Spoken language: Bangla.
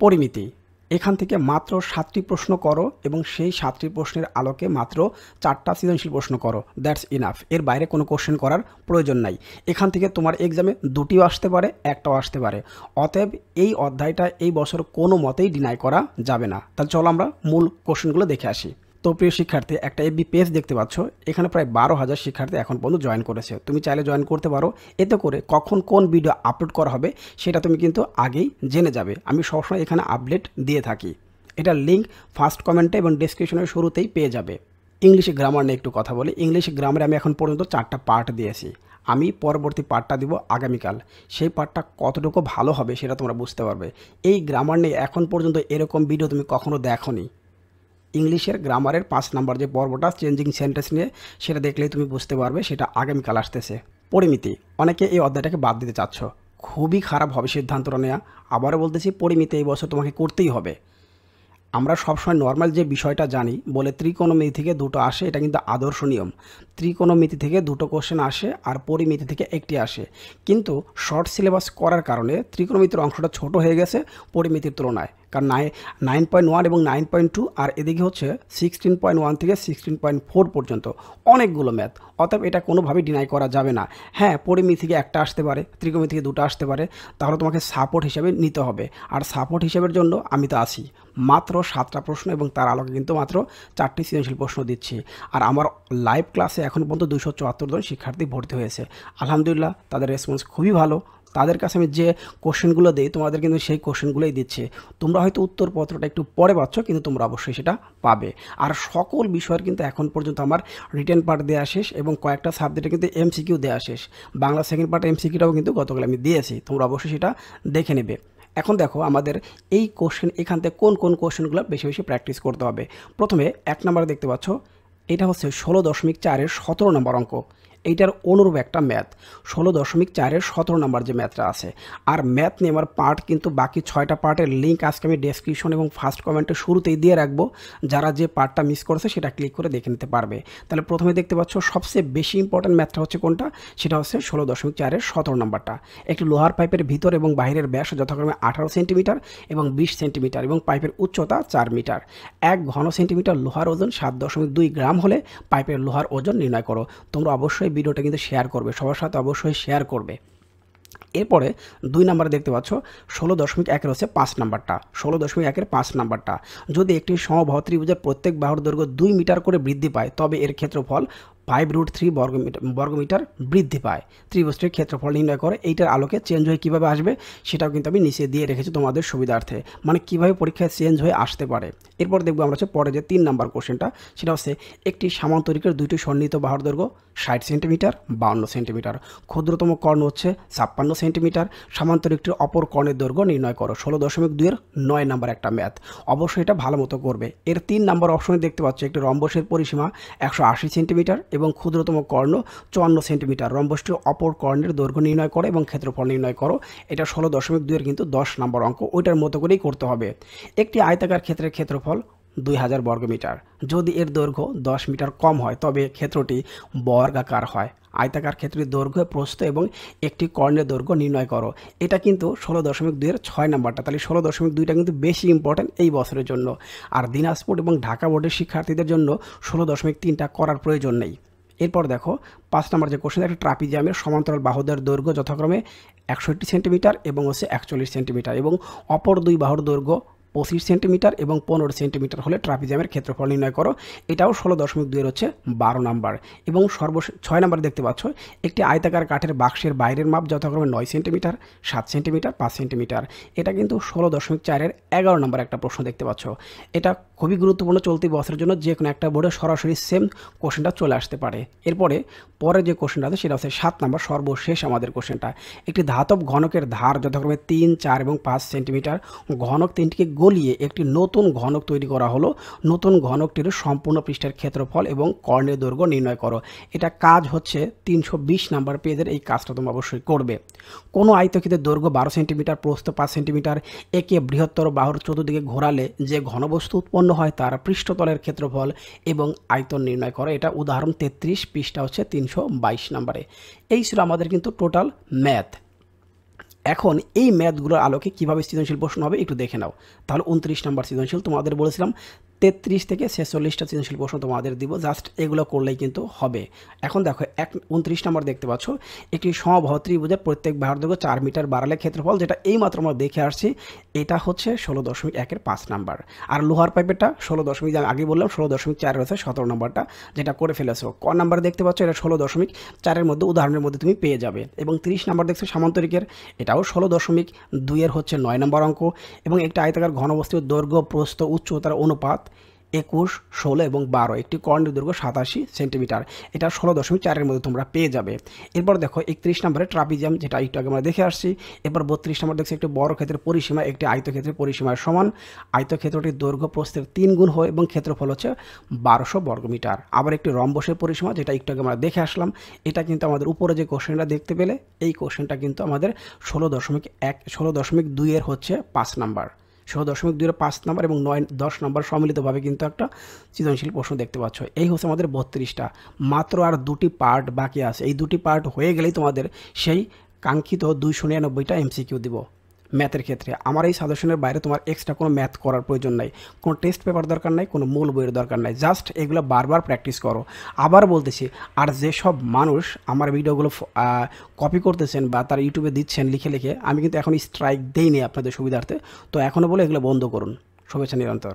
পরিমিতি। এখান থেকে মাত্র সাতটি প্রশ্ন করো এবং সেই সাতটি প্রশ্নের আলোকে মাত্র চারটা সৃজনশীল প্রশ্ন করো। That's enough. এর বাইরে কোনো কোশ্চেন করার প্রয়োজন নাই। এখান থেকে তোমার এক্সামে দুটিও আসতে পারে, একটাও আসতে পারে। অতএব এই অধ্যায়টা এই বছর কোনো মতেই ডিনাই করা যাবে না। তাহলে চলো আমরা মূল কোশ্চেনগুলো দেখে আসি। তো প্রিয় শিক্ষার্থী, একটা এফবি পেজ দেখতে পাচ্ছ। এখানে প্রায় বারো হাজার শিক্ষার্থী এখন পর্যন্ত জয়েন করেছে। তুমি চাইলে জয়েন করতে পারো। এতে করে কখন কোন ভিডিও আপলোড করা হবে, সেটা তুমি কিন্তু আগেই জেনে যাবে। আমি সবসময় এখানে আপডেট দিয়ে থাকি। এটার লিঙ্ক ফার্স্ট কমেন্টে এবং ডিসক্রিপশনের শুরুতেই পেয়ে যাবে। ইংলিশে গ্রামার নিয়ে একটু কথা বলি। ইংলিশ গ্রামারে আমি এখন পর্যন্ত চারটা পার্ট দিয়েছি। আমি পরবর্তী পার্টটা দিব আগামীকাল। সেই পার্টটা কতটুকু ভালো হবে, সেটা তোমরা বুঝতে পারবে। এই গ্রামার নিয়ে এখন পর্যন্ত এরকম ভিডিও তুমি কখনো দেখো ইংলিশের গ্রামারের পাঁচ নাম্বার যে পর্বটা চেঞ্জিং সেন্টেন্স নিয়ে, সেটা দেখলেই তুমি বুঝতে পারবে সেটা আগামীকাল আসতেছে। পরিমিতি, অনেকে এই অধ্যায়টাকে বাদ দিতে চাচ্ছ। খুবই খারাপ হবে সিদ্ধান্তটা নেওয়া আবারও বলতেছি, পরিমিতি এই বছর তোমাকে করতেই হবে। আমরা সবসময় নর্মাল যে বিষয়টা জানি, বলে ত্রিকোণমিতি থেকে দুটো আসে, এটা কিন্তু আদর্শ নিয়ম। ত্রিকোণমিতি থেকে দুটো কোশ্চেন আসে আর পরিমিতি থেকে একটি আসে। কিন্তু শর্ট সিলেবাস করার কারণে ত্রিকোণমিতির অংশটা ছোট হয়ে গেছে পরিমিতির তুলনায়। কারণ নাই নাইন পয়েন্ট ওয়ান এবং নাইন পয়েন্ট টু আর এদিকে হচ্ছে সিক্সটিন পয়েন্ট ওয়ান থেকে সিক্সটিন পয়েন্ট ফোর পর্যন্ত। অনেকগুলো ম্যাথ অতএব এটা কোনোভাবেই ডিনাই করা যাবে না। হ্যাঁ পরিমিতি থেকে একটা আসতে পারে, ত্রিকোণমিতি থেকে দুটো আসতে পারে। তাহলে তোমাকে সাপোর্ট হিসেবে নিতে হবে। আর সাপোর্ট হিসেবের জন্য আমি তো আসি মাত্র সাতটা প্রশ্ন এবং তার আলোকে কিন্তু মাত্র চারটি সৃজনশীল প্রশ্ন দিচ্ছি। আর আমার লাইভ ক্লাসে এখন পর্যন্ত দুশো চুয়াত্তর জন শিক্ষার্থী ভর্তি হয়েছে। আলহামদুলিল্লাহ, তাদের রেসপন্স খুবই ভালো। তাদের কাছে আমি যে কোশ্চেনগুলো দিই, তোমাদের কিন্তু সেই কোশ্চেনগুলোই দিচ্ছে। তোমরা হয়তো উত্তরপত্রটা একটু পরে পাচ্ছ, কিন্তু তোমরা অবশ্যই সেটা পাবে। আর সকল বিষয়ের কিন্তু এখন পর্যন্ত আমার রিটার্ন পার্ট দেওয়া শেষ এবং কয়েকটা সাবজেক্টে কিন্তু এমসিকিউ দেওয়া শেষ। বাংলা সেকেন্ড পার্ট এমসিকিউটাও কিন্তু গতকাল আমি দিয়েছি। তোমরা অবশ্যই সেটা দেখে নেবে। এখন দেখো আমাদের এই কোশ্চেন এখান থেকে কোন কোন কোশ্চেনগুলো বেশি বেশি প্র্যাকটিস করতে হবে। প্রথমে এক নম্বরে দেখতে পাচ্ছ, এটা হচ্ছে ষোলো দশমিক চারের সতেরো নম্বর অঙ্ক। এইটার অনুরূপ একটা ম্যাথ। ষোলো দশমিক চারের সতেরো নম্বর যে ম্যাথটা আছে, আর ম্যাথ নিয়ে আমার পার্ট কিন্তু বাকি ছয়টা পার্টের লিঙ্ক আজকে আমি ডেসক্রিপশন এবং ফার্স্ট কমেন্টে শুরুতেই দিয়ে রাখব। যারা যে পার্টটা মিস করেছে সেটা ক্লিক করে দেখে নিতে পারবে। তাহলে প্রথমে দেখতে পাচ্ছ সবচেয়ে বেশি ইম্পর্ট্যান্ট ম্যাথটা হচ্ছে কোনটা? সেটা হচ্ছে ষোলো দশমিক চারের সতেরো নম্বরটা। একটি লোহার পাইপের ভিতর এবং বাইরের ব্যাস যথাক্রমে আঠারো সেন্টিমিটার এবং বিশ সেন্টিমিটার এবং পাইপের উচ্চতা চার মিটার। এক ঘন সেন্টিমিটার লোহার ওজন সাত দশমিক দুই গ্রাম হলে পাইপের লোহার ওজন নির্ণয় করো। তোমরা অবশ্যই ভিডিওটা কিন্তু শেয়ার করবে, সবার সাথে অবশ্যই শেয়ার করবে। এরপরে দুই নাম্বারে দেখতে পাচ্ছ, ষোলো দশমিক একের হচ্ছে পাঁচ নাম্বারটা ষোলো দশমিক একের পাঁচ নাম্বারটা যদি একটি সমবাহ ত্রিভুজের প্রত্যেক বাহুর দৈর্ঘ্য দুই মিটার করে বৃদ্ধি পায়, তবে এর ক্ষেত্রফল ফাইভ রুট থ্রি বর্গমিটার বর্গমিটার বৃদ্ধি পায়। ত্রিভুজটির ক্ষেত্রফল নির্ণয় করে এইটার আলোকে চেঞ্জ হয়ে কীভাবে আসবে সেটাও কিন্তু আমি নিচে দিয়ে রেখেছি তোমাদের সুবিধার্থে। মানে কীভাবে পরীক্ষায় চেঞ্জ হয়ে আসতে পারে। এরপর দেখব আমরা হচ্ছে পরে যে তিন নাম্বার কোশ্চেনটা, সেটা হচ্ছে একটি সামান্তরিকের দুইটি সন্নিহিত বাহুর দৈর্ঘ্য ষাট সেন্টিমিটার, বাউন্ন সেন্টিমিটার। ক্ষুদ্রতম কর্ণ হচ্ছে ছাপ্পান্ন সেন্টিমিটার, সামান্তরিকটির অপর কর্ণের দৈর্ঘ্য নির্ণয় করো। ষোলো দশমিক দুইয়ের নয় নাম্বার একটা ম্যাথ। অবশ্যই এটা ভালো মতো করবে। এর তিন নাম্বার অপশনে দেখতে পাচ্ছ একটি রম্বসের পরিসীমা একশো আশি সেন্টিমিটার এবং ক্ষুদ্রতম কর্ণ চুয়ান্ন সেন্টিমিটার। রম্বসটির অপর কর্ণের দৈর্ঘ্য নির্ণয় করো এবং ক্ষেত্রফল নির্ণয় করো। এটা ষোলো দশমিক দুইয়ের কিন্তু দশ নম্বর অঙ্ক। ওইটার মতো করেই করতে হবে। একটি আয়তাকার ক্ষেত্রের ক্ষেত্রফল দুই হাজার বর্গমিটার। যদি এর দৈর্ঘ্য দশ মিটার কম হয়, তবে ক্ষেত্রটি বর্গাকার হয়। আয়তাকার ক্ষেত্রের দৈর্ঘ্য প্রস্থ এবং একটি কর্ণের দৈর্ঘ্য নির্ণয় করো। এটা কিন্তু ষোলো দশমিক দুইয়ের ছয় নাম্বারটা। তাহলে ষোলো দশমিক দুইটা কিন্তু বেশি ইম্পর্ট্যান্ট এই বছরের জন্য। আর দিনাজপুর এবং ঢাকা বোর্ডের শিক্ষার্থীদের জন্য ষোলো দশমিক তিনটা করার প্রয়োজন নেই। এরপর দেখো, পাঁচ নম্বর যে কোশ্চেন একটা ট্রাপিজিয়ামের সমান্তরাল বাহুদের দৈর্ঘ্য যথাক্রমে একষট্টি সেন্টিমিটার এবং হচ্ছে একচল্লিশ সেন্টিমিটার এবং অপর দুই বাহুর দৈর্ঘ্য পঁচিশ সেন্টিমিটার এবং পনেরো সেন্টিমিটার হলে ট্রাপিজামের ক্ষেত্রফল নির্ণয় করো। এটাও ষোলো দশমিক দুইয়ের হচ্ছে বারো নাম্বার এবং সর্বশেষ ছয় নাম্বার দেখতে পাচ্ছ, একটি আয়তাকার কাঠের বাক্সের বাইরের মাপ যথাক্রমে নয় সেন্টিমিটার, সাত সেন্টিমিটার, পাঁচ সেন্টিমিটার। এটা কিন্তু ষোলো দশমিক চারের এগারো নম্বর একটা প্রশ্ন দেখতে পাচ্ছ। এটা খুবই গুরুত্বপূর্ণ চলতি বছরের জন্য যে কোনো একটা বোর্ডে সরাসরি সেম কোশ্চেনটা চলে আসতে পারে। এরপরে পরে যে কোশ্চেনটা আছে সেটা হচ্ছে সাত নম্বর সর্বশেষ আমাদের কোশ্চেনটা একটি ধাতব ঘনকের ধার যথাক্রমে তিন, চার এবং পাঁচ সেন্টিমিটার ঘনক তিনটিকে গলিয়ে একটি নতুন ঘনক তৈরি করা হলো। নতুন ঘনকটির সম্পূর্ণ পৃষ্ঠের ক্ষেত্রফল এবং কর্ণের দৈর্ঘ্য নির্ণয় করো। এটা কাজ হচ্ছে তিনশো বিশ নাম্বার পেজের এই কাজটা তোমরা অবশ্যই করবে। কোনো আয়তক্ষেত্রের দৈর্ঘ্য বারো সেন্টিমিটার প্রস্থ পাঁচ সেন্টিমিটার একে বৃহত্তর বাহুর চতুর্দিকে ঘোরালে যে ঘনবস্তু উৎপন্ন হয় তার পৃষ্ঠতলের ক্ষেত্রফল এবং আয়তন নির্ণয় করে। এটা উদাহরণ তেত্রিশ, পৃষ্ঠা হচ্ছে তিনশো বাইশ নম্বরে। এই ছিল আমাদের কিন্তু টোটাল ম্যাথ এখন এই ম্যাথগুলোর আলোকে কীভাবে সৃজনশীল প্রশ্ন হবে একটু দেখে নাও। তাহলে উনত্রিশ নম্বর সৃজনশীল তোমাদের বলেছিলাম। তেত্রিশ থেকে ছেচল্লিশটা সৃজনশীল প্রশ্ন তোমাদের দিব জাস্ট এগুলো করলেই কিন্তু হবে। এখন দেখো, এক উনত্রিশ নম্বর দেখতে পাচ্ছ, একটি সমবাহ ত্রিভুজের প্রত্যেক বাহুর চার মিটার বাড়ালে ক্ষেত্রফল, যেটা এই মাত্র আমরা দেখে আসছি, এটা হচ্ছে ষোলো দশমিক একের পাঁচ নাম্বার। আর লোহার পাইপেরটা ষোলো দশমিক আগে বললাম, ষোলো দশমিক চার রয়েছে, সতেরো নম্বরটা, যেটা করে ফেলেছো। ক নাম্বার দেখতে পাচ্ছ, এটা ষোলো দশমিক চারের মধ্যে, উদাহরণের মধ্যে তুমি পেয়ে যাবে। এবং তিরিশ নাম্বার দেখছ, সামান্তরিকের, এটাও ষোলো দশমিক দুইয়ের হচ্ছে নয় নম্বর অঙ্ক। এবং একটা আয়তাকার ঘনবস্তুর দৈর্ঘ্য, প্রস্থ, উচ্চতার অনুপাত একুশ, ষোলো এবং বারো। একটি কর্ণের দৈর্ঘ্য সাতাশি সেন্টিমিটার। এটা ষোলো দশমিক চারের মধ্যে তোমরা পেয়ে যাবে। এরপর দেখো একত্রিশ নম্বরে ট্রাপিজিয়াম, যেটা একটু আগে আমরা দেখে আসছি। এরপর বত্রিশ নম্বর দেখছি একটি বড় ক্ষেত্রের পরিসীমা, একটি আয়তক্ষেত্রের পরিসীমার সমান। আয়তক্ষেত্রটির দৈর্ঘ্য প্রস্থের তিন গুণ হয় এবং ক্ষেত্রফল হচ্ছে বারোশো বর্গমিটার আবার একটি রম্বসের পরিসীমা, যেটা একটু আগে আমরা দেখে আসলাম। এটা কিন্তু আমাদের উপরে যে কোশ্চেনটা দেখতে পেলে, এই কোশ্চেনটা কিন্তু আমাদের ষোলো দশমিক এক, ষোলো দশমিক দুইয়ের হচ্ছে পাঁচ নাম্বার। ষোলো দশমিক দুইয়ের পাঁচ নম্বর এবং নয় দশ নম্বর সম্মিলিতভাবে কিন্তু একটা সৃজনশীল প্রশ্ন দেখতে পাচ্ছ। এই হচ্ছে আমাদের বত্রিশটা। মাত্র আর দুটি পার্ট বাকি আছে। এই দুটি পার্ট হয়ে গেলেই তোমাদের সেই কাঙ্ক্ষিত দুইশো নিরানব্বইটা এমসিকিউ দিব। ম্যাথের ক্ষেত্রে। আমার এই সাজেশনের বাইরে তোমার এক্সট্রা কোনো ম্যাথ করার প্রয়োজন নাই। কোনো টেস্ট পেপার দরকার নাই, কোনো মূল বইয়ের দরকার নাই। জাস্ট এগুলো বারবার প্র্যাকটিস করো। আবার বলতেছি, আর যেসব মানুষ আমার ভিডিওগুলো কপি করতেছেন বা তার ইউটিউবে দিচ্ছেন লিখে লিখে, আমি কিন্তু এখন স্ট্রাইক দেইনি আপনাদের সুবিধার্থে। তো এখনও বলে এগুলো বন্ধ করুন। শুভেচ্ছা নিরন্তর।